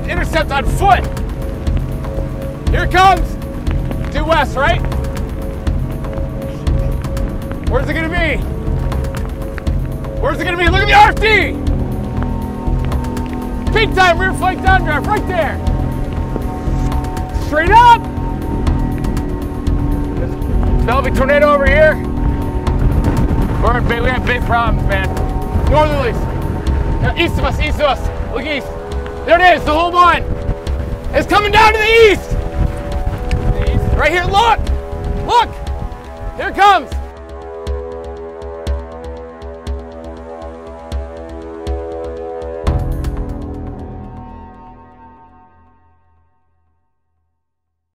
intercept on foot. Here it comes. Due west, right? Where's it gonna be? Where's it gonna be? Look at the RFD! Peak time, rear flank down right there. Straight up. Developing tornado over here. We're in big, we have big problems, man. Northerlies. Uh, East of us, east of us. Look east. There it is, the whole one. It's coming down to the east. Right here, look! Look! Here it comes!